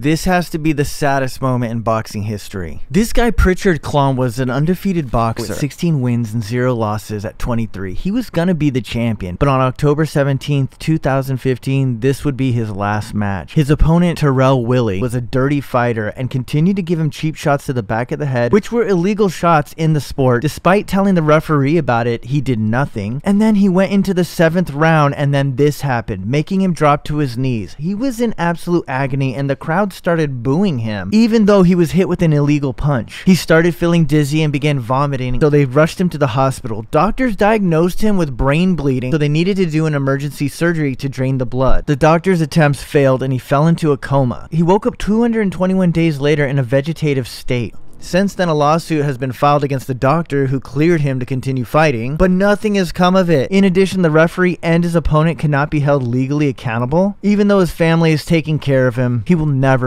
This has to be the saddest moment in boxing history. This guy Prichard Colón was an undefeated boxer, with 16 wins and 0 losses at 23. He was gonna be the champion, but on October 17th, 2015, this would be his last match. His opponent Terrell Willie was a dirty fighter and continued to give him cheap shots to the back of the head, which were illegal shots in the sport. Despite telling the referee about it, he did nothing. And then he went into the seventh round and then this happened, making him drop to his knees. He was in absolute agony and the crowd started booing him, even though he was hit with an illegal punch. He started feeling dizzy and began vomiting, so they rushed him to the hospital. Doctors diagnosed him with brain bleeding, so they needed to do an emergency surgery to drain the blood. The doctor's attempts failed and he fell into a coma. He woke up 221 days later in a vegetative state. Since then, a lawsuit has been filed against the doctor who cleared him to continue fighting, but nothing has come of it. In addition, the referee and his opponent cannot be held legally accountable. Even though his family is taking care of him, he will never